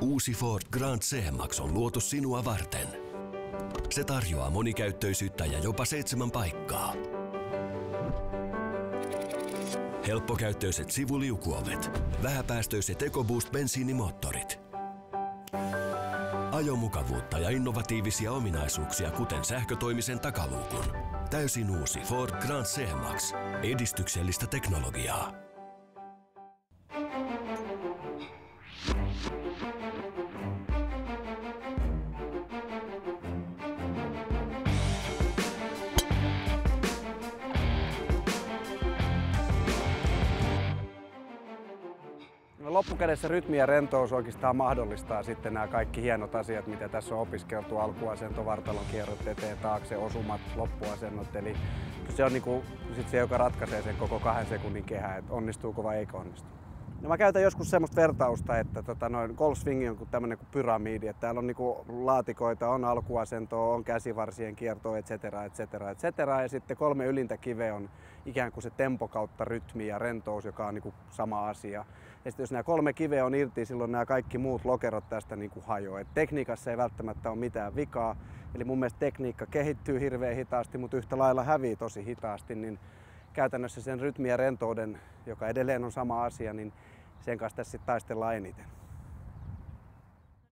Uusi Ford Grand C-Max on luotu sinua varten. Se tarjoaa monikäyttöisyyttä ja jopa seitsemän paikkaa. Helppokäyttöiset sivuliukuovet, vähäpäästöiset EcoBoost bensiinimoottorit. Ajomukavuutta ja innovatiivisia ominaisuuksia, kuten sähkötoimisen takaluukun. Täysin uusi Ford Grand C-Max. Edistyksellistä teknologiaa. No loppukädessä rytmi ja rentous oikeastaan mahdollistaa sitten nämä kaikki hienot asiat, mitä tässä on opiskeltu. Alkuasento, vartalon kierrot, eteen, taakse, osumat, loppuasennot. Eli se on niinku sit se, joka ratkaisee sen koko kahden sekunnin kehä, että onnistuuko vai eikö onnistu. No mä käytän joskus semmoista vertausta, että tota noin golf swingi on tämmöinen kuin pyramidi, että täällä on niinku laatikoita, on alkuasentoa, on käsivarsien kiertoa, et cetera, et cetera, et cetera. Ja sitten kolme ylintä kiveä on ikään kuin se tempo kautta rytmi ja rentous, joka on niinku sama asia. Ja sitten jos nämä kolme kiveä on irti, silloin nämä kaikki muut lokerot tästä niinku hajoaa. Et tekniikassa ei välttämättä ole mitään vikaa. Eli mun mielestä tekniikka kehittyy hirveän hitaasti, mutta yhtä lailla hävii tosi hitaasti, niin käytännössä sen rytmi ja rentouden, joka edelleen on sama asia, niin sen kanssa tässä sitten taistellaan eniten.